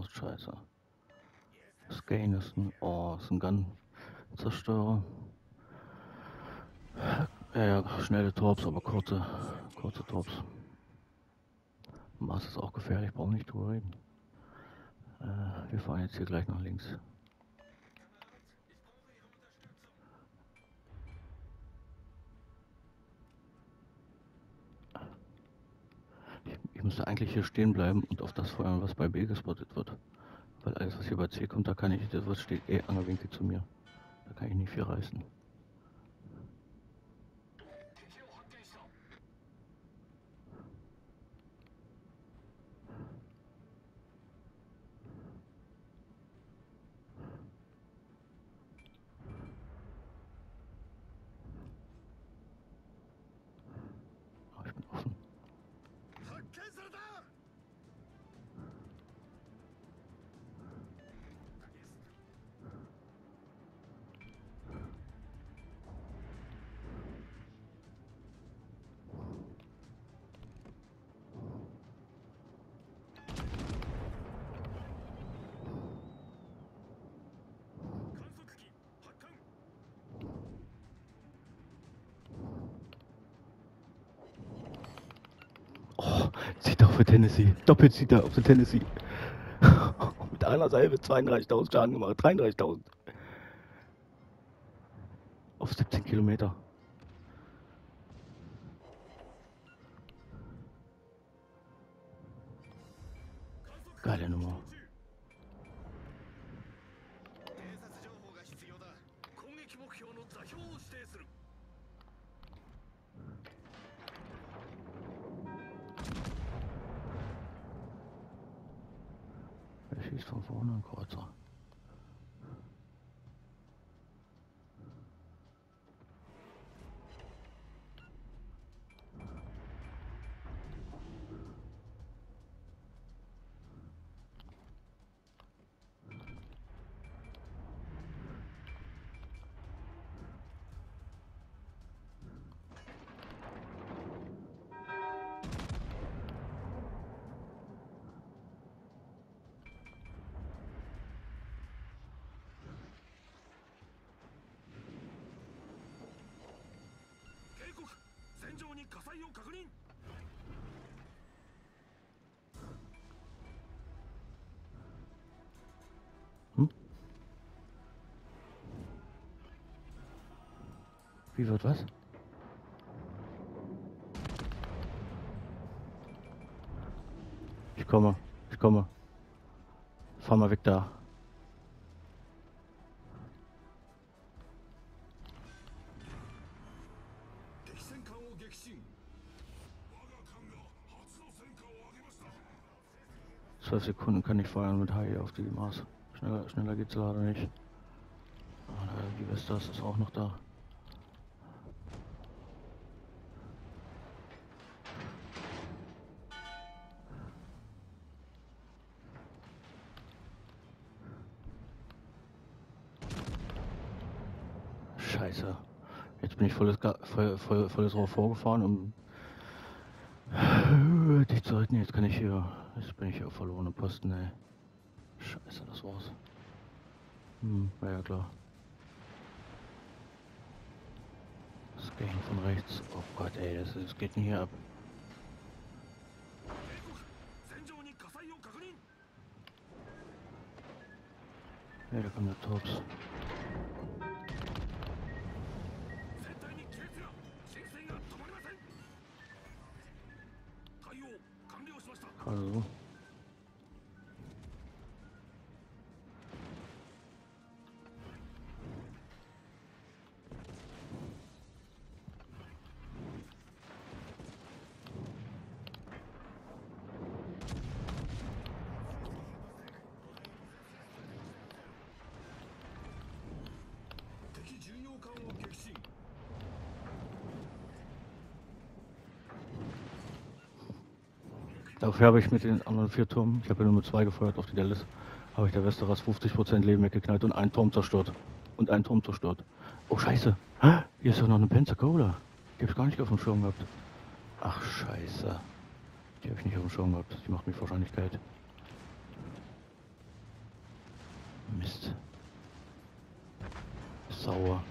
aus, scheiße. Skane ist ein, oh, ist ein Gun-Zerstörer. Ja, ja, schnelle Torps, aber kurze, kurze Torps. Mars ist auch gefährlich, brauchen nicht drüber reden. Äh, wir fahren jetzt hier gleich nach links. Müsste eigentlich hier stehen bleiben und auf das feuern, was bei B gespottet wird. Weil alles, was hier bei C kommt, da kann ich, das wird steht eh Angelwinkel zu mir. Da kann ich nicht viel reißen. Für Tennessee. Auf für Tennessee. Mit einer Salve 32.000 Schaden gemacht. 33.000. Auf 17 Kilometer. Geile Nummer. Er schießt von 火災を確認 Wie wird was? Ich komme, ich komme. Fahr mal weg da. Zwölf Sekunden kann ich feuern mit Hai auf die Mars. Schneller, schneller geht's leider nicht. Ah, die Vestas ist auch noch da. Scheiße. Jetzt bin ich volles, voll, voll, volles Rohr vorgefahren, um dich zu retten. Jetzt kann ich hier. Jetzt bin ich auf verlorene Posten, ey. Scheiße, das war's. Hm, war ja klar. Das Gang von rechts. Oh Gott, ey, das, das geht nicht hier ab. Ja, da kommen der Tops. Dafür habe ich mit den anderen vier Turmen, ich habe ja nur mit zwei gefeuert auf die Dallas, habe ich der Westeras 50% Leben weggeknallt und einen Turm zerstört. Und einen Turm zerstört. Oh scheiße, hier ist doch noch eine Pensacola. Die habe ich gar nicht auf dem Schirm gehabt. Ach scheiße. Die habe ich nicht auf dem Schirm gehabt. Die macht mich wahrscheinlich kalt. Mist. Sauer.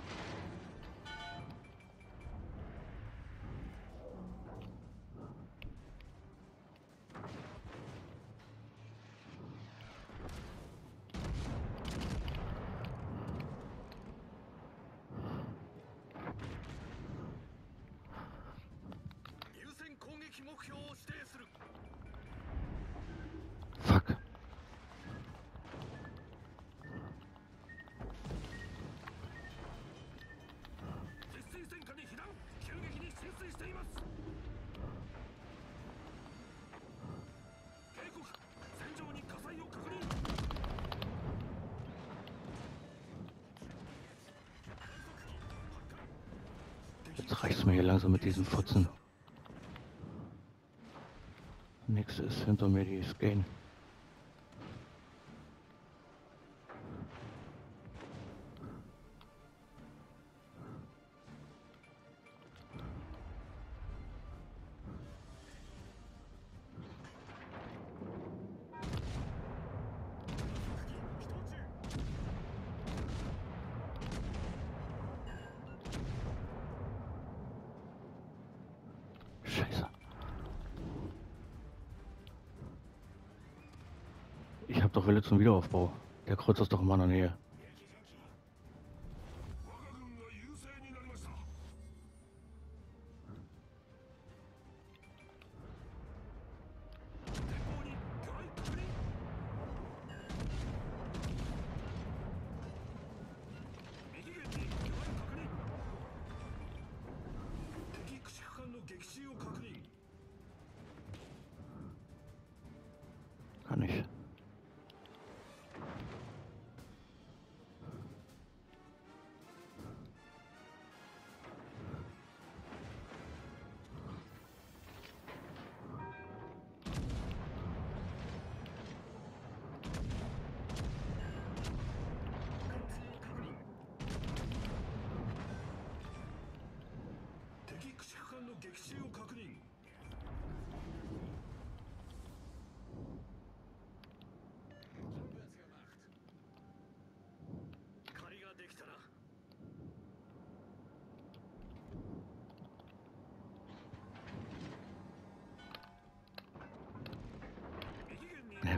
Jetzt reicht's mir hier langsam mit diesen Futzen. Nächste ist hinter mir die Skane. Ich hab doch Wille zum Wiederaufbau. Der Kreuz ist doch in meiner Nähe.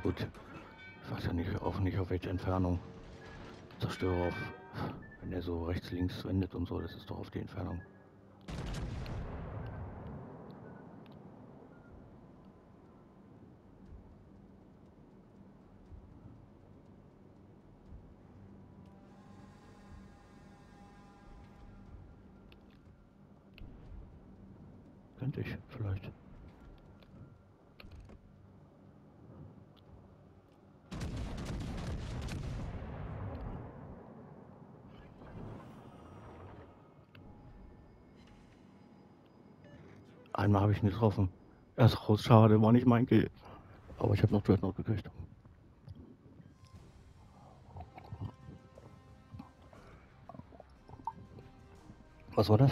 Gut. Ich weiß ja nicht, auch nicht auf welche Entfernung. Zerstörer auf. Wenn er so rechts, links wendet und so, das ist doch auf die Entfernung. Könnte ich, vielleicht. Einmal habe ich ihn getroffen. Er ist raus, schade, war nicht mein Kill. Aber ich habe noch Dreadnought gekriegt. Was war das?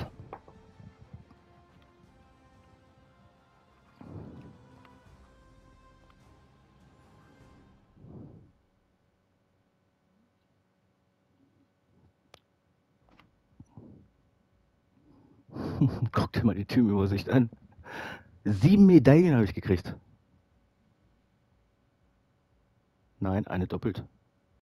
Guck dir mal die Teamübersicht an. Sieben Medaillen habe ich gekriegt. Nein, eine doppelt.